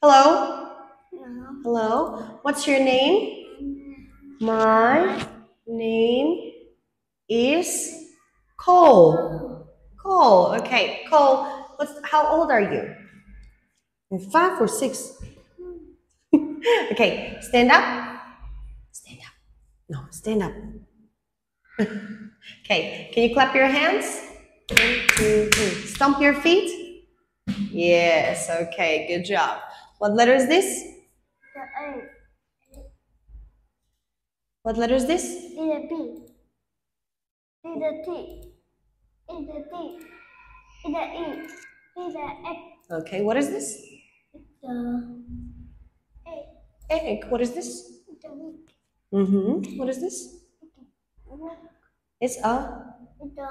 Hello? No. Hello? What's your name? My name is Cole. Cole. Okay, Cole. What's how old are you? You're five or six? okay, stand up. Stand up. No, stand up. okay, can you clap your hands? One, two, three. Stomp your feet. Yes, okay, good job. What letter is this? The A. What letter is this? Is the B. Is the T. Is the D. Is the E. Is the X. Okay, what is this? Is the A. Egg. What is this? Is the V. Mm-hmm. What is this? It's a the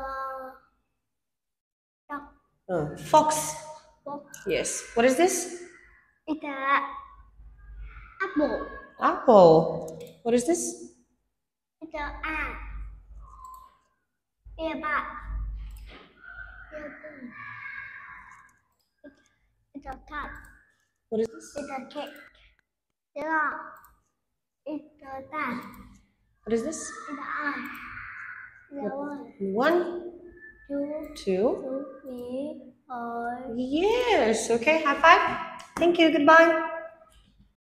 duck. uh, fox. Box. Yes. What is this? Is the apple. Apple. What is this? Ant. Is the bat. Is the bee. Is the cat. What is this? Is the cat. Is the is the dad. What is this? Eye. Is the one. One, Two. two. Two. Three. Four. Yes. Okay. High five. Thank you. Goodbye.